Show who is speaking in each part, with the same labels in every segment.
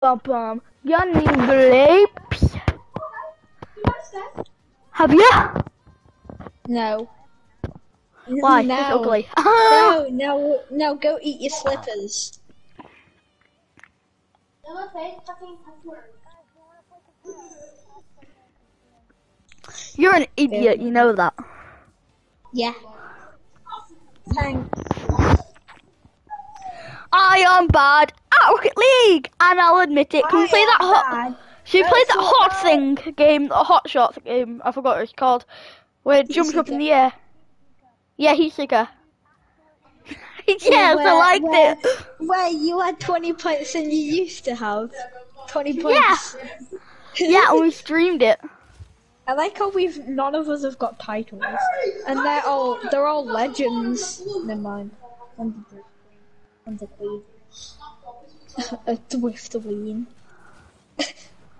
Speaker 1: Bum bum. Gunning grapes. Have you?
Speaker 2: No.
Speaker 1: Why?
Speaker 2: No.
Speaker 1: It's ugly.
Speaker 2: No, no, no, go eat your slippers.
Speaker 1: You're an idiot, you know that.
Speaker 2: Yeah. Thanks.
Speaker 1: I am bad at Rocket League, and I'll admit it. Can we play that hot? We play that
Speaker 2: That's
Speaker 1: hot
Speaker 2: not
Speaker 1: thing game, the hot shot game? I forgot what it's called. Where it jumps up in the air. Yeah, heat seeker. yes, I
Speaker 2: Where-
Speaker 1: liked
Speaker 2: where-
Speaker 1: it.
Speaker 2: Where you had 20 points and you used to have 20 points.
Speaker 1: Yeah. Yeah, and we streamed it.
Speaker 2: I like how we've none of us have got titles, and they're all they're all legends. Never mind. A, one's a queen. a Thwiftween.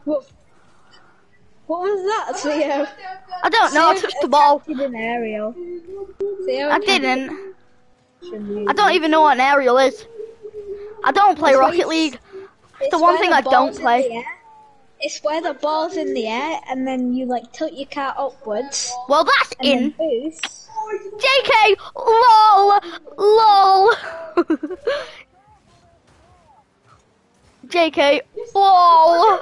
Speaker 2: what? What was that, oh, Theo?
Speaker 1: I don't know. I touched the ball.
Speaker 2: attempted an aerial. Theo
Speaker 1: I didn't. I don't even know what an aerial is. I don't play
Speaker 2: It's
Speaker 1: Rocket League.
Speaker 2: It's
Speaker 1: the one
Speaker 2: where
Speaker 1: thing
Speaker 2: the
Speaker 1: I don't
Speaker 2: ball's in
Speaker 1: play.
Speaker 2: the air. It's where the ball's in the air, and then you like tilt your car upwards,
Speaker 1: Well, that's
Speaker 2: and
Speaker 1: in.
Speaker 2: then.
Speaker 1: JK, lol, lol. JK, lol.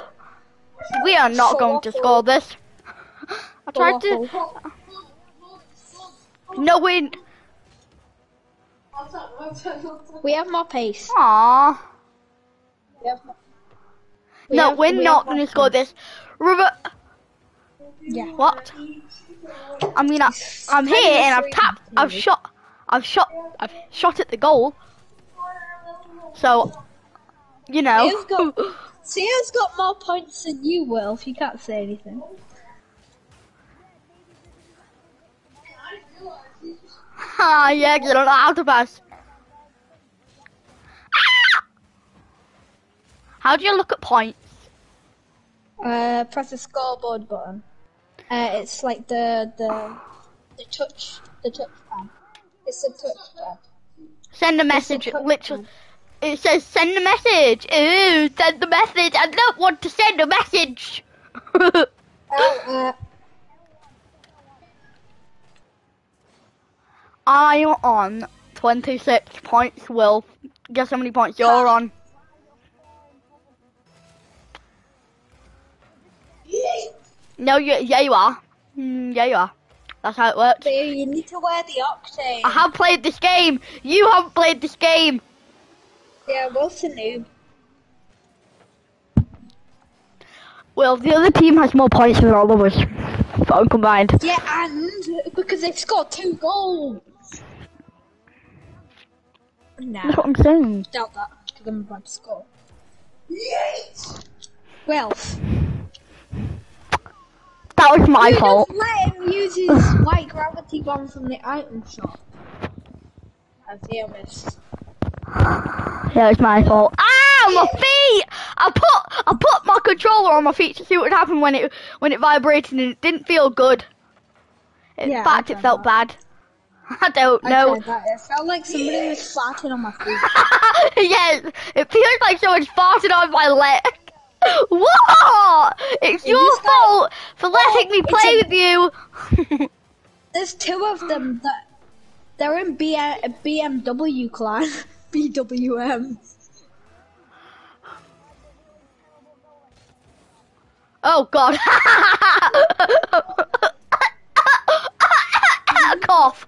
Speaker 1: We are not going to score this. I tried to. No win.
Speaker 2: We have more pace.
Speaker 1: Aww.
Speaker 2: We have more. we
Speaker 1: No,
Speaker 2: have-
Speaker 1: we're
Speaker 2: we
Speaker 1: not going to score this. Robert,
Speaker 2: Yeah.
Speaker 1: what? I mean, I, I'm here and I've tapped. I've shot. I've shot. I've shot at the goal. So, you know.
Speaker 2: Theo's got, Theo's got more points than you will if you can't say anything.
Speaker 1: Ah, yeah, don't know how to pass. Ah! How do you look at points?
Speaker 2: Uh, press the scoreboard button. Uh, it's like the the the touch the touch pad. It's a touch pad.
Speaker 1: Send a message. Literally, it says send a message. Ooh, send the message. I don't want to send a message.
Speaker 2: Oh, uh,
Speaker 1: I'm on 26 points. Will, guess how many points you're on? No, you, yeah, you are. Mm, yeah, you are. That's how it works.
Speaker 2: Theo, you need to wear the octane.
Speaker 1: I have played this game. You haven't played this game.
Speaker 2: Yeah, Wilson noob.
Speaker 1: Well, the other team has more points than all of us. Combined.
Speaker 2: Yeah, and because they've scored two goals. Nah,
Speaker 1: That's what I'm saying.
Speaker 2: doubt that because I'm about to score. Well,
Speaker 1: That was my
Speaker 2: you
Speaker 1: fault.
Speaker 2: just let him use his white gravity bomb from the item shop. I Theo missed.
Speaker 1: Yeah, it's my fault. Ah, my feet! I put I put my controller on my feet to see what would happen when it when it vibrated, and it didn't feel good. In
Speaker 2: Yeah,
Speaker 1: fact, it felt
Speaker 2: that.
Speaker 1: bad. I don't know.
Speaker 2: It felt like somebody was farting on my feet.
Speaker 1: yes, it feels like someone's farted on my leg. What? It's
Speaker 2: It
Speaker 1: your
Speaker 2: like-
Speaker 1: fault for letting me play with you.
Speaker 2: There's two of them that they're in B- BMW clan. BWM.
Speaker 1: Oh God. Cough.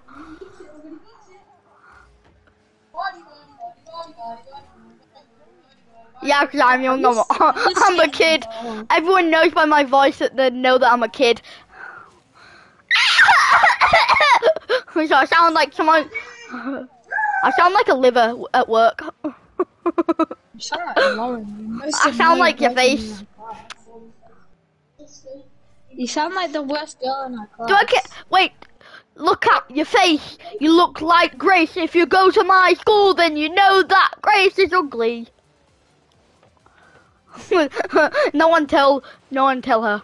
Speaker 1: Yeah, 'cause I'm young. I'm I'm a kid. Everyone knows by my voice that they know that I'm a kid. so I sound like someone. I sound like a liver at work.
Speaker 2: Shut up, Lauren.
Speaker 1: I sound like your face.
Speaker 2: You sound like the worst girl in our class.
Speaker 1: Do I get? Wait. Look at your face. You look like Grace. If you go to my school, then you know that Grace is ugly. no one tell. No one tell her,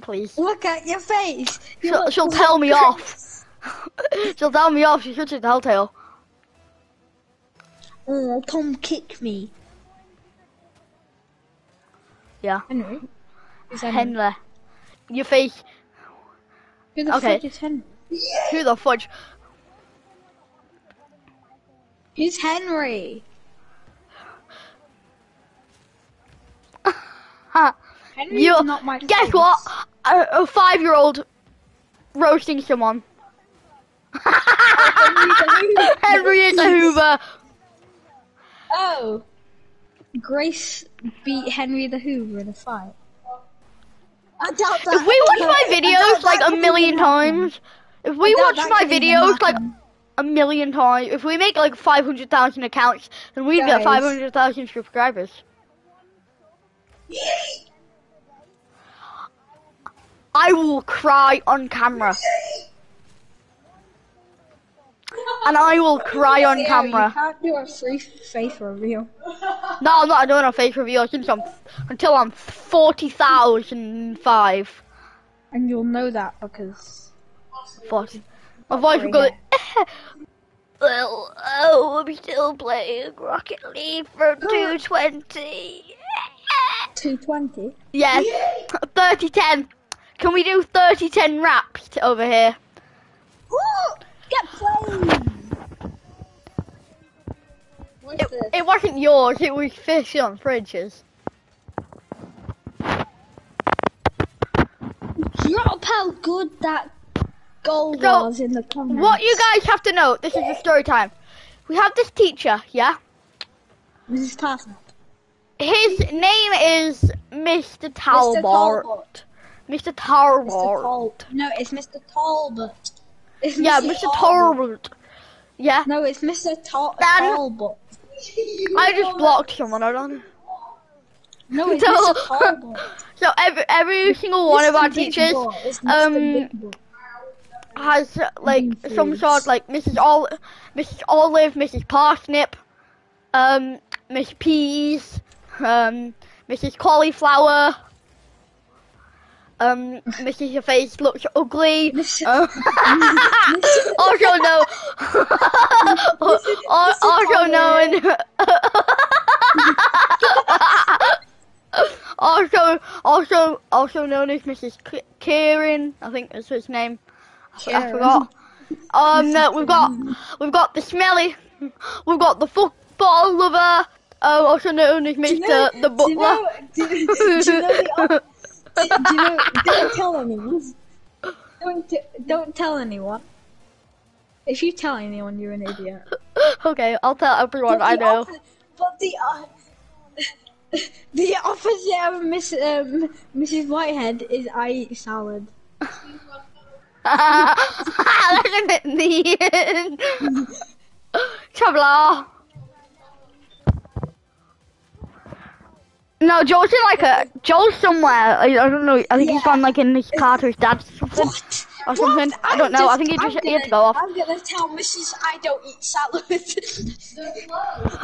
Speaker 1: please.
Speaker 2: Look at your face. You
Speaker 1: She'll, she'll
Speaker 2: like
Speaker 1: tell me
Speaker 2: Grace.
Speaker 1: off. she'll tell me off. She's such a telltale.
Speaker 2: Oh, Tom kick me.
Speaker 1: Yeah.
Speaker 2: Henry. Who's Henry?
Speaker 1: Henry. Your face.
Speaker 2: Who the
Speaker 1: Okay.
Speaker 2: fuck is Henry?
Speaker 1: Who the fudge?
Speaker 2: Who's Henry?
Speaker 1: Ha.
Speaker 2: Henry's
Speaker 1: You.
Speaker 2: not my
Speaker 1: Guess
Speaker 2: face.
Speaker 1: what? A, a five-year-old roasting someone. Henry is a Hoover.
Speaker 2: Oh. Grace beat Henry the Hoover in a fight. I doubt that.
Speaker 1: If we watch my videos like a million
Speaker 2: could even happen.
Speaker 1: times, if we watch my videos like a million times, if we make like 500,000 accounts, then we get 500,000 subscribers. I will cry on camera. And I will cry on
Speaker 2: uh, You
Speaker 1: camera.
Speaker 2: can't do a free face reveal.
Speaker 1: No, I'm not doing a face reveal since I'm, until I'm 40,005.
Speaker 2: And you'll know that because.
Speaker 1: 40. My voice will go like, Well, oh, I'm still playing Rocket League from 220.
Speaker 2: 220.
Speaker 1: Yes, 3010. Can we do 3010 wrapped over here?
Speaker 2: Get playing!
Speaker 1: It, it wasn't yours, it was fish on fridges.
Speaker 2: Drop how good that goal
Speaker 1: So,
Speaker 2: was in the comments.
Speaker 1: What you guys have to know, this is the story time. We have this teacher, yeah?
Speaker 2: Mrs. Parsnip.
Speaker 1: His name is Mr.
Speaker 2: Mr.
Speaker 1: Talbot.
Speaker 2: Talbot.
Speaker 1: Mr.
Speaker 2: Mr.
Speaker 1: Talbot.
Speaker 2: No, it's Mr. Talbot. It's
Speaker 1: Yeah, Mr. Talbot. Yeah,
Speaker 2: No, it's Mr. Tal- Talbot.
Speaker 1: I just blocked someone, I don't know.
Speaker 2: No, it's
Speaker 1: So-.
Speaker 2: Talbot.
Speaker 1: So every every single one of our teachers.
Speaker 2: It's
Speaker 1: um, has uh, like some sort like Mrs. Ol- Mrs. Olive, Mrs. Parsnip, um, Miss Peas, um, Mrs. Cauliflower, um, Mrs. Your face looks ugly. Uh, also no. Al- also known. also, also, also known as Mrs. K- Kieran. I think that's his name. I forgot. Um, uh, we've got, we've got the smelly. We've got the football lover. Uh, also known as Mr.
Speaker 2: Do you know-
Speaker 1: the
Speaker 2: do you
Speaker 1: Butler.
Speaker 2: know- do- do you know the- you know, don't tell anyone. Don't, don't tell anyone. If you tell anyone, you're an idiot.
Speaker 1: okay, I'll tell everyone I know.
Speaker 2: but the uh, the opposite of Miss um, Mrs. Whitehead is I eat salad.
Speaker 1: Look at the Traveller. No, Joe's in like a Joe's somewhere. I, I don't know. I think he's gone like in his car to his dad's or something.
Speaker 2: What?
Speaker 1: Or something.
Speaker 2: What?
Speaker 1: I don't know. I think he just he had to go off.
Speaker 2: I'm gonna tell Mrs. I don't eat salad.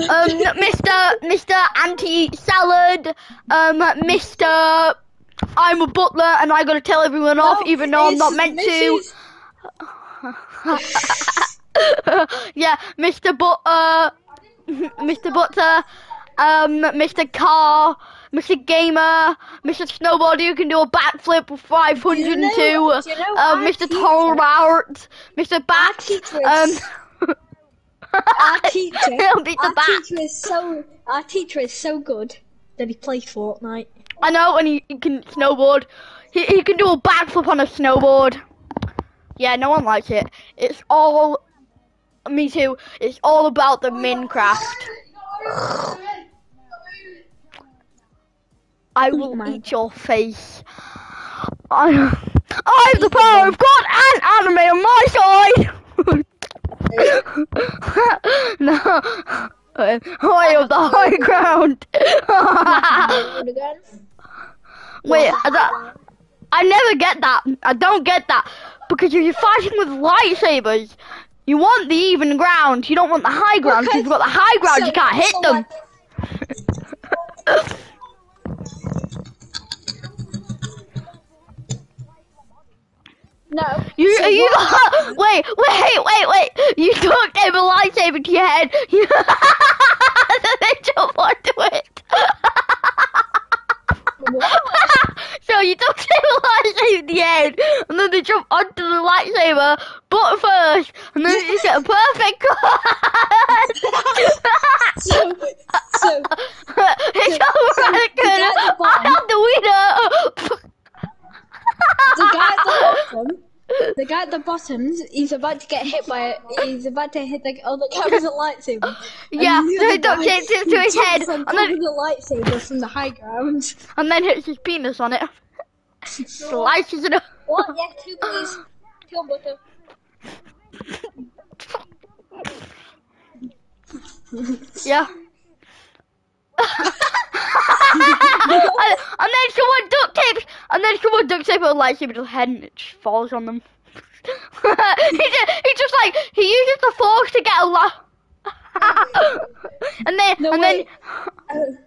Speaker 1: Um, Mr. Mr. Anti Salad. Um, Mr. I'm a butler and I gotta tell everyone off,
Speaker 2: No,
Speaker 1: even though I'm not meant to. Yeah, Mr. Butter, Mr. Butter, um, Mr. Car, Mr. Gamer, Mr. Snowboarder you can do a backflip with 502,
Speaker 2: Do you know- you know
Speaker 1: um,
Speaker 2: our
Speaker 1: Mr. Torwart, Mr. Bat,
Speaker 2: teacher
Speaker 1: um,
Speaker 2: Our teacher,
Speaker 1: He'll beat the
Speaker 2: our
Speaker 1: bat.
Speaker 2: teacher is so, our teacher is so good that he plays Fortnite.
Speaker 1: I know, and he, he can snowboard. He, he can do a backflip on a snowboard. Yeah, no one likes it. It's all, me too. It's all about the Minecraft. I will
Speaker 2: Mine.
Speaker 1: eat your face. I, I have the power of God and anime on my side. no, I have the high ground.
Speaker 2: Do it again.
Speaker 1: Wait, I, I never get that. I don't get that because if you're fighting with lightsabers, you want the even ground. You don't want the high ground because you've got the high ground. You can't hit them.
Speaker 2: No.
Speaker 1: You,
Speaker 2: so
Speaker 1: you, wait, wait, wait, wait. You don't him a lightsaber to your head. You, they jump onto it. so you took him a lightsaber to your head, and then they jump onto the lightsaber, but first, and then you get a
Speaker 2: About to hit the other guy with a lightsaber.
Speaker 1: Yeah,
Speaker 2: the
Speaker 1: so he duct
Speaker 2: guy,
Speaker 1: tapes it to his
Speaker 2: he
Speaker 1: head, and then-
Speaker 2: of the lightsaber from the high ground.
Speaker 1: and then hits his penis on it. Slices it up.
Speaker 2: What? Yeah, two please. Two on butter.
Speaker 1: Yeah. and, and then someone duct tapes, and then someone duct tapes a lightsaber to the head, and it just falls on them. he just, he just like he uses the force to get a lot. and then
Speaker 2: No,
Speaker 1: and
Speaker 2: wait.
Speaker 1: then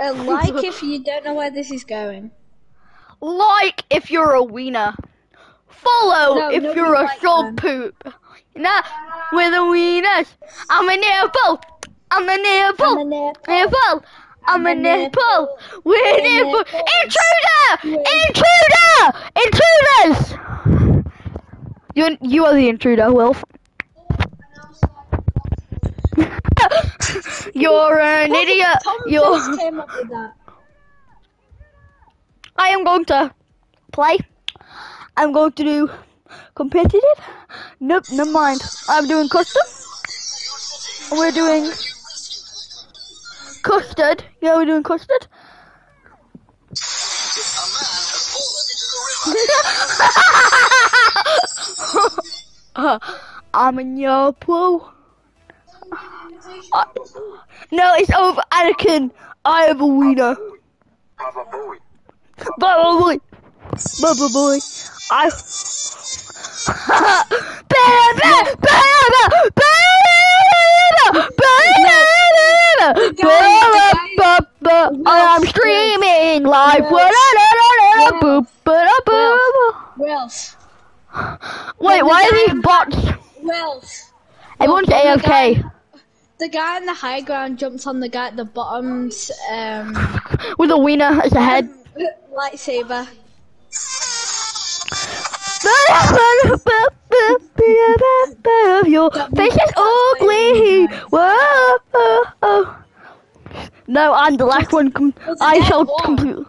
Speaker 2: Uh, uh, like if you don't know where this is going.
Speaker 1: like if you're a wiener. Follow
Speaker 2: No,
Speaker 1: if you're a
Speaker 2: likes
Speaker 1: soul poop. Nah, we're the wieners. I'm a nipple. I'm a nipple.
Speaker 2: I'm a nipple.
Speaker 1: Nipple. I'm a nipple. We're
Speaker 2: We're
Speaker 1: nipple. Intruder! Intruder! Intruders! You, you are the intruder, Wilf. You're an idiot. You're.
Speaker 2: first up with that.
Speaker 1: I am going to play. I'm going to do competitive. Nope, never mind. I'm doing custom. We're doing custard. Yeah, we're doing custard. I'm in your pool. Uh, no, it's over, Anakin. I have a wiener.
Speaker 3: Baba Booey.
Speaker 1: Baba boy. Baba boy. I. Baba, Baba, Baba, Baba. I am streaming live. Boop, ba-da, boop.
Speaker 2: Wells.
Speaker 1: Wait, why are these bots?
Speaker 2: Wells.
Speaker 1: Everyone's
Speaker 2: the guy- The guy in the high ground jumps on the guy at the bottom's um,
Speaker 1: with a wiener as a head.
Speaker 2: lightsaber.
Speaker 1: Your face is ugly. Whoa. No, I'm the last one. Com- I shall
Speaker 2: one?
Speaker 1: complete,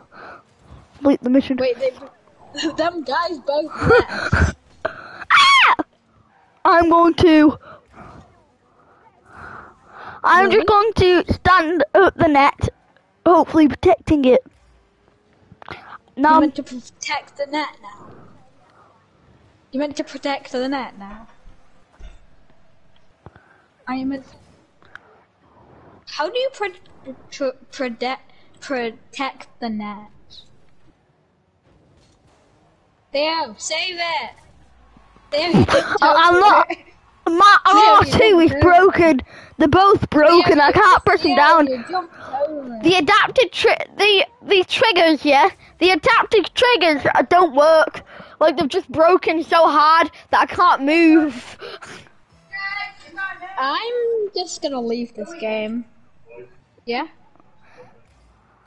Speaker 1: complete the mission.
Speaker 2: Wait, they, them guys both left.
Speaker 1: Ah! I'm going to. I'm just going to stand at the net, hopefully protecting it.
Speaker 2: You
Speaker 1: Now,
Speaker 2: meant to protect the net now. You meant to protect the net now. I am meant. How do you pro- pro- protect protect the net? Theo, save it. You jumped
Speaker 1: I'm not- my
Speaker 2: Theo,
Speaker 1: R2 is
Speaker 2: don't
Speaker 1: broken. They're both broken. I can't press them down.
Speaker 2: You jumped over it.
Speaker 1: The adapted tri- the the triggers, yeah, the adapted triggers don't work. Like they've just broken so hard that I can't move.
Speaker 2: I'm just gonna leave this game. Yeah.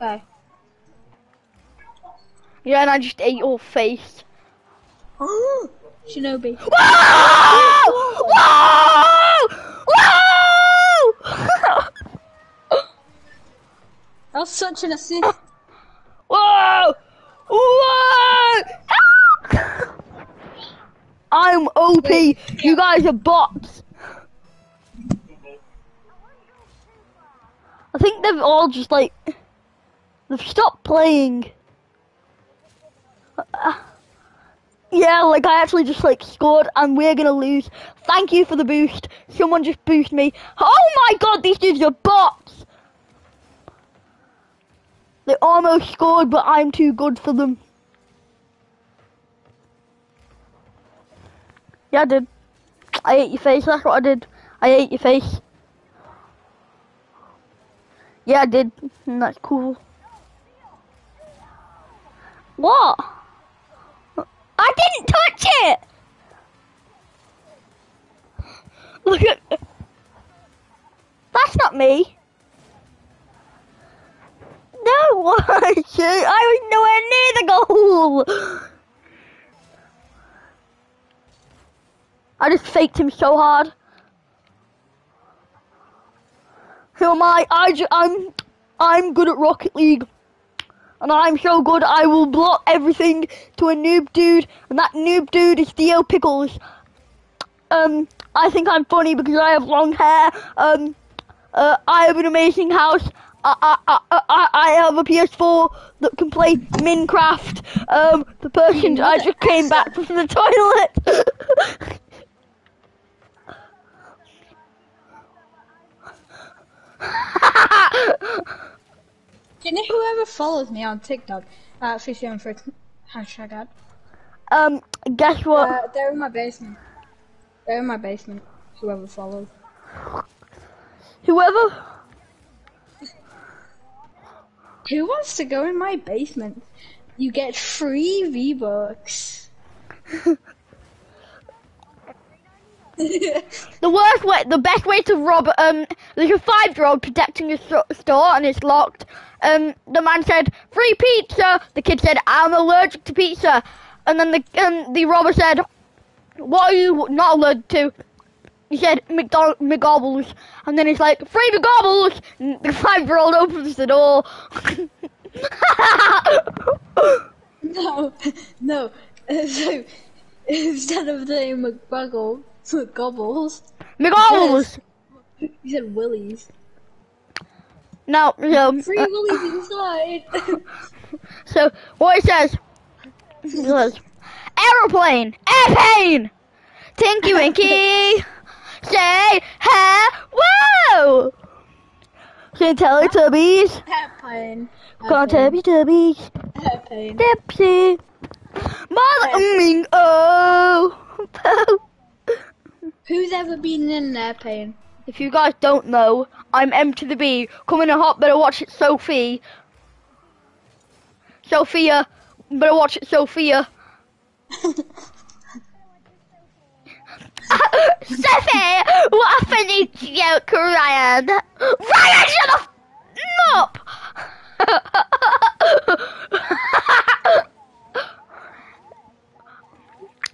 Speaker 2: Bye.
Speaker 1: Yeah, and I just ate your face.
Speaker 2: Oh, Shinobi.
Speaker 1: Whoa! Whoa! Whoa!
Speaker 2: That was such an assist.
Speaker 1: Whoa! Whoa! I'm OP. You guys are bots. Think they've all just like they've stopped playing. Uh, yeah, like I actually just like scored and we're gonna lose. Thank you for the boost. Someone just boosted me. Oh my god, these dudes are bots. They almost scored, but I'm too good for them. Yeah, I did. I ate your face, that's what I did. I ate your face. Yeah, I did. That's cool. What? I didn't touch it! Look at... That's not me. No, I was nowhere near the goal. I just faked him so hard. Who am I? I ju- I'm I'm good at Rocket League. And I'm so good I will block everything to a noob dude and that noob dude is Theo Pickles. Um I think I'm funny because I have long hair. Um uh, I have an amazing house. I, I, I, I, I have a PS4 that can play Minecraft. Um, the person I just came back from the toilet.
Speaker 2: Do you know whoever follows me on TikTok? Uh, Fishy and Fritz. Hashtag ad.
Speaker 1: um, guess what?
Speaker 2: Uh, they're in my basement. They're in my basement. Whoever follows.
Speaker 1: Whoever.
Speaker 2: Who wants to go in my basement? You get free V Bucks.
Speaker 1: The worst way, the best way to rob, um, there's a five-year-old protecting a sto- store and it's locked. Um, the man said, free pizza! The kid said, I'm allergic to pizza. And then the, um, the robber said, what are you not allergic to? He said, McDonald- McGobbles. And then he's like, free McGobbles! And the five-year-old opens the door.
Speaker 2: no, no. So instead of saying McBuggle, McGobbles,
Speaker 1: McGobbles!
Speaker 2: you said Willies.
Speaker 1: Now, um,
Speaker 2: Free
Speaker 1: uh,
Speaker 2: Willies inside.
Speaker 1: So what it says, it says aeroplane, airplane, Tinky Winky, say ha, hello. Say Teletubbies,
Speaker 2: Airplane.
Speaker 1: come on Teletubbies,
Speaker 2: Airplane.
Speaker 1: Dipsy, Mother Ming, oh.
Speaker 2: Who's ever been in an airplane?
Speaker 1: If you guys don't know, I'm M to the B. Come in a hot, better watch it, Sophie. Sophia, better watch it, Sophia. Sophie, what a funny joke, Ryan. Ryan, shut the f- up!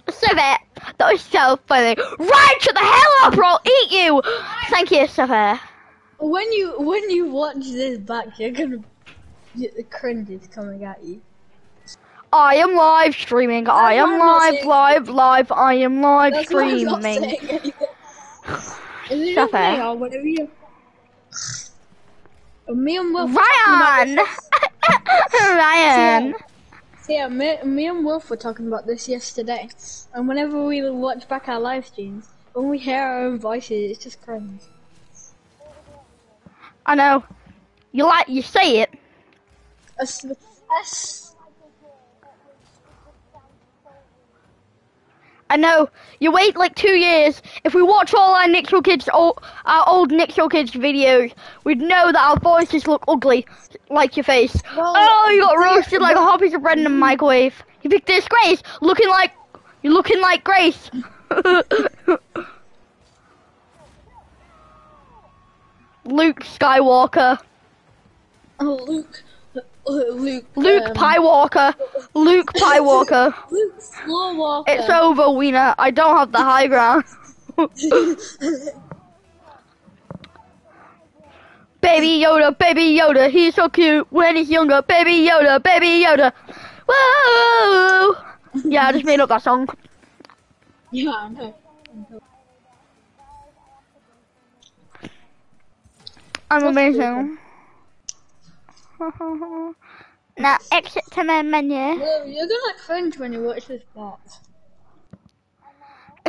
Speaker 1: Sophie, that was so funny. Ryan, to the hell up or I'll eat you! Thank you, Sophie.
Speaker 2: When you when you watch this back, you're gonna you, the cringe is coming at you.
Speaker 1: I am live streaming. I am live, live, live. I am live
Speaker 2: That's why I'm not
Speaker 1: streaming.
Speaker 2: saying anything. Is it
Speaker 1: Shut
Speaker 2: okay
Speaker 1: up.
Speaker 2: or whatever you? Me and Wolf.
Speaker 1: Ryan! Ryan!
Speaker 2: So yeah, me, me and Wolf were talking about this yesterday, and whenever we watch back our live streams, when we hear our own voices, it's just cringe.
Speaker 1: I know. You like, you say it.
Speaker 2: Us, us.
Speaker 1: I know. You wait like two years. If we watch all our Nick Nixel Kids, old, our old Nick Nixel Kids videos, we'd know that our voices look ugly, like your face.
Speaker 2: Well,
Speaker 1: oh, you got roasted like a hot piece of bread in a mm-hmm. microwave. You picked this Grace, looking like, you're looking like Grace. Luke Skywalker.
Speaker 2: Oh, Luke. Luke.
Speaker 1: Luke
Speaker 2: um.
Speaker 1: Luke Pie Walker.
Speaker 2: Luke Skywalker.
Speaker 1: It's over, Wiener. I don't have the high ground. baby Yoda, baby Yoda, he's so cute when he's younger. Baby Yoda, baby Yoda. Whoa! Yeah, I just made up that song.
Speaker 2: yeah, I know.
Speaker 1: I'm amazing. Now exit to my menu.
Speaker 2: Well, you're gonna cringe when you watch this part.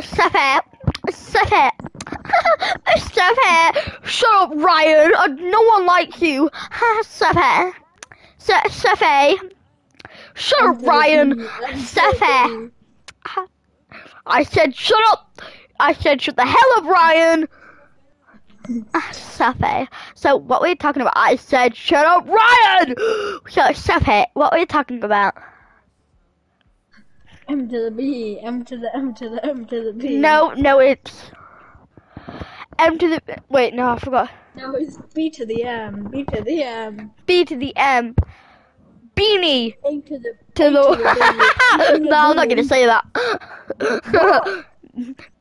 Speaker 1: Stop it! Stop it! Stop it! Shut up, Ryan! Uh, no one likes you! Stop it! S- Stop it! Shut up, Ryan! Stop it! I said shut up! I said shut the hell up, Ryan! Stop it. So, what were you talking about? I said shut up, Ryan! So, it. What were you talking about?
Speaker 2: M to the B, M to the M to the M to the B.
Speaker 1: No, no, it's M to the. Wait, no, I forgot.
Speaker 2: No, it's B to the M. B to the M.
Speaker 1: B to the M. Beanie
Speaker 2: A to the.
Speaker 1: to the.
Speaker 2: to the
Speaker 1: no, I'm not gonna say that.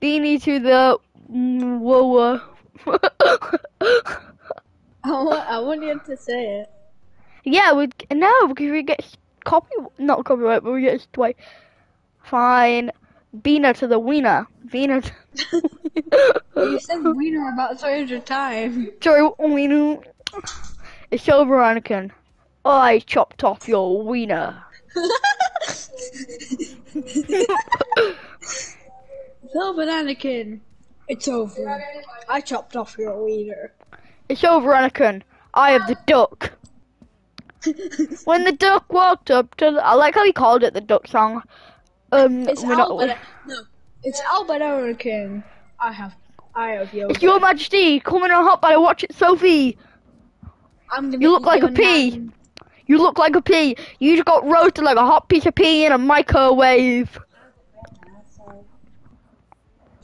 Speaker 1: Beanie to the. mm, Whoa.
Speaker 2: I want, I want you to say it.
Speaker 1: yeah, we no because we get copy not copyright, but we get like fine. Beaner to the wiener. To...
Speaker 2: You said wiener about 300 times.
Speaker 1: Sorry, wiener. It's over, Anakin. I chopped off your wiener.
Speaker 2: Velvet Anakin. It's over. I chopped off your wiener.
Speaker 1: It's over, Anakin. I have the duck. When the duck walked up to the, I like how he called it the duck song. Um,
Speaker 2: It's
Speaker 1: we're not-
Speaker 2: No, it's Albert Anakin. I have. I have yoga.
Speaker 1: It's your majesty, coming on hot butter, watch it, Sophie.
Speaker 2: I'm gonna
Speaker 1: You look like a
Speaker 2: your
Speaker 1: pea. You look like a pea. You just got roasted like a hot piece of pea in a microwave.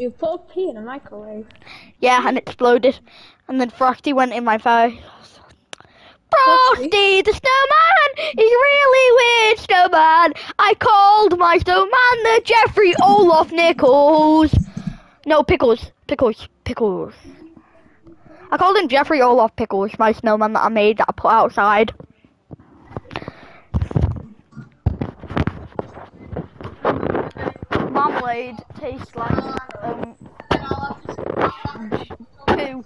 Speaker 2: You put a in a microwave.
Speaker 1: Yeah, and it exploded. And then Frosty went in my face. Frosty the snowman is really weird snowman. I called my snowman the Jeffrey Olaf Nichols. No, Pickles. Pickles. Pickles. I called him Jeffrey Olaf Pickles, my snowman that I made that I put outside. Marmalade tastes like um poo.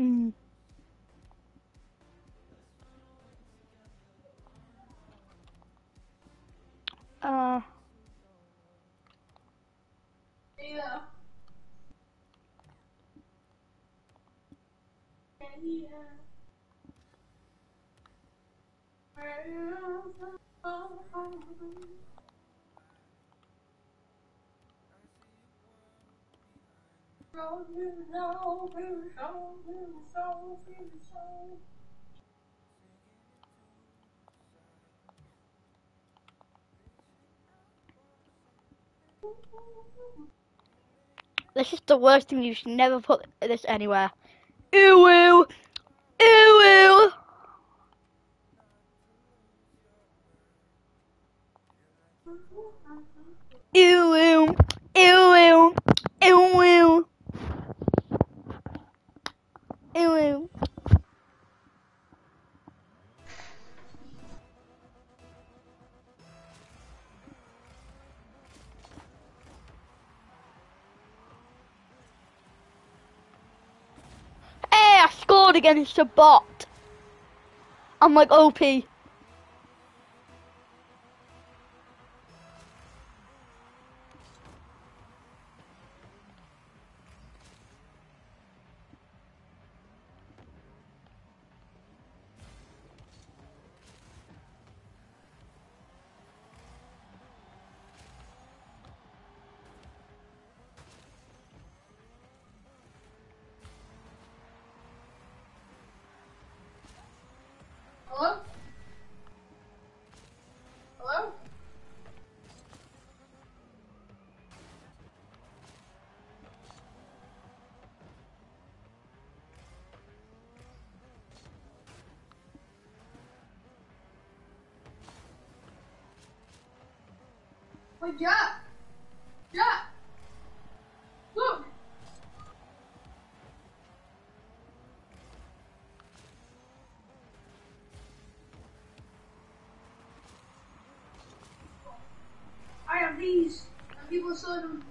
Speaker 1: Hmm. Uh. This is the worst thing. You should never put this anywhere. Ew, ew, ew, ew. Ew, ew, against a bot. I'm like OP.
Speaker 3: Wait, Jack! Jack! Look! I have these, and people sold them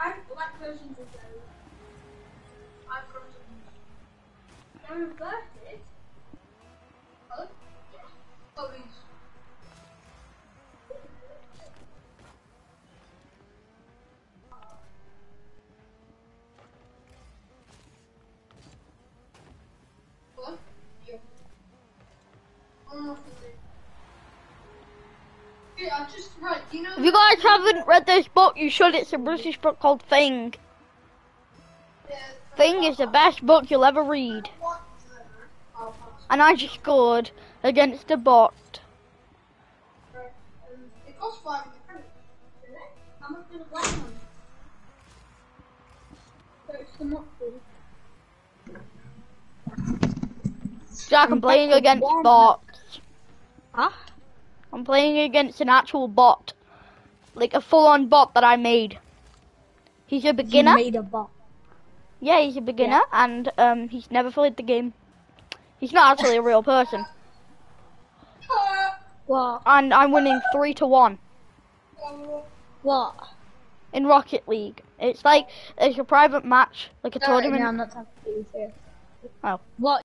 Speaker 3: I
Speaker 2: black versions of those. I've got them. They're inverted. You know.
Speaker 1: If you guys haven't read this book, you should. It's a British book called Thing. Thing is the best book you'll ever read. And I just scored against a bot.
Speaker 2: It costs five hundred credits. Did it? How much did it buy one? So it's the mock food.
Speaker 1: Jack, I'm playing against bots.
Speaker 4: Huh?
Speaker 1: I'm playing against an actual bot. Like a full on bot that I made. He's a
Speaker 4: You
Speaker 1: beginner.
Speaker 4: made a bot.
Speaker 1: Yeah, he's a beginner and um he's never played the game. He's not actually a real person.
Speaker 4: What?
Speaker 1: And I'm winning three to one
Speaker 4: What?
Speaker 1: in Rocket League. It's like it's a private match, like a tournament.
Speaker 4: no, I'm not talking to you.
Speaker 1: Oh.
Speaker 4: What?